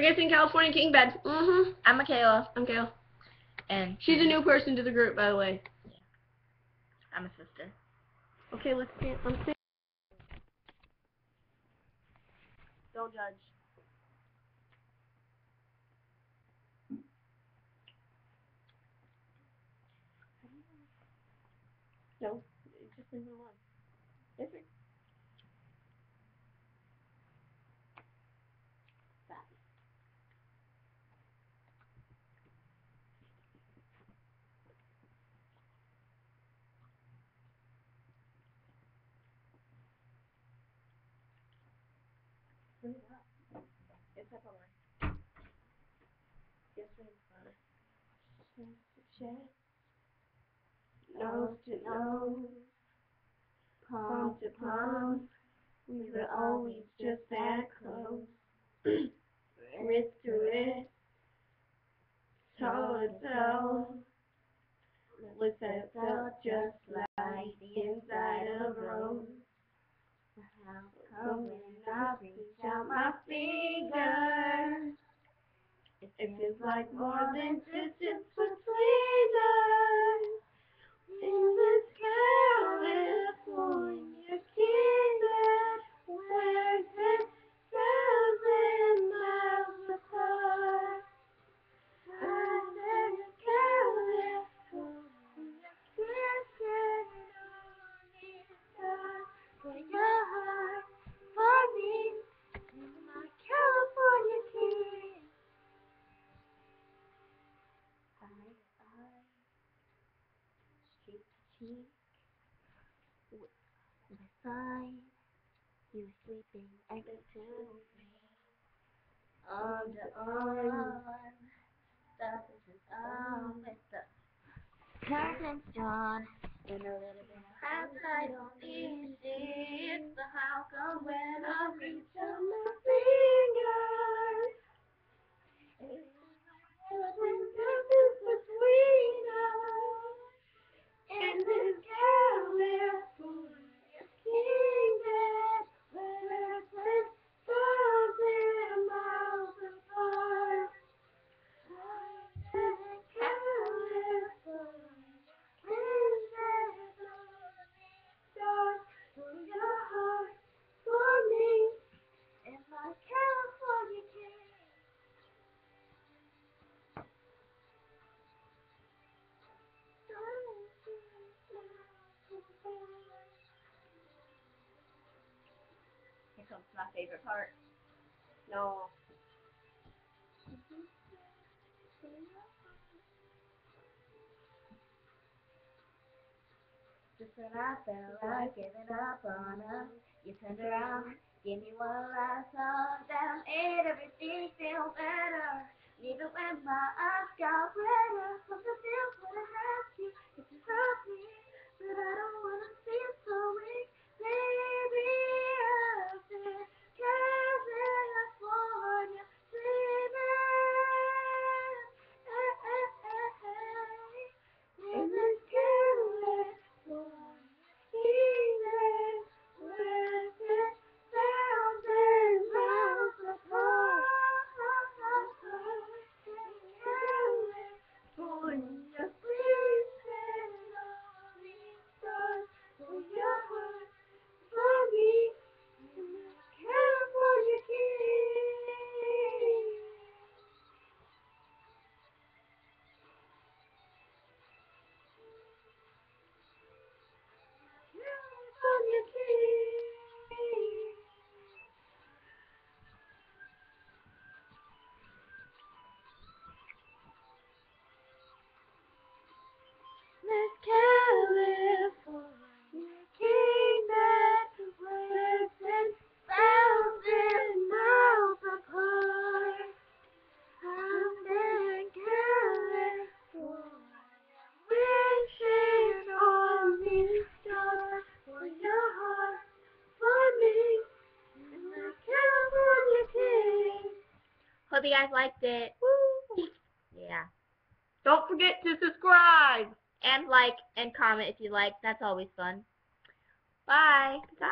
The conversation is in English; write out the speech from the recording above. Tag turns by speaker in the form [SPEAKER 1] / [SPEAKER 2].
[SPEAKER 1] We're guessing California King bed. Mm-hmm.
[SPEAKER 2] I'm Michaela,
[SPEAKER 1] I'm Kale.
[SPEAKER 2] and
[SPEAKER 1] She's a new person to the group, by the way.
[SPEAKER 2] I'm a sister.
[SPEAKER 1] Okay, let's see. Let's see. Don't judge. No, just leave it alone. Yes, sir. Up on Yes, sir. Chest to chest. Nose to nose. Palm to palm. We were always just that close. wrist to wrist. Toe to toe. Lips that felt just like the inside of a rose. How come when I reach out my fingers? It feels like more than distance between us. In this California cheek. With my side, you were sleeping next to me. Arm to arm, stuff is arm with the curtains drawn. And a little bit of hindsight on It's the how come when I reach out
[SPEAKER 2] Comes my favorite part.
[SPEAKER 1] No.
[SPEAKER 2] Just when I felt like giving up on us, you turned around, gave me one last hug, that made everything feel better. Even when my eyes got redder, something feels when I have you. If you me, but I don't Hope you guys liked it. Woo! Yeah.
[SPEAKER 1] Don't forget to subscribe.
[SPEAKER 2] And like and comment if you like. That's always fun. Bye. Bye.